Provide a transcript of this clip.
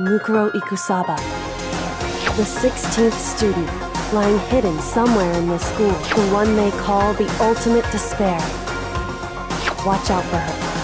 Mukuro Ikusaba, the 16th student, lying hidden somewhere in this school, the one they call the ultimate despair. Watch out for her.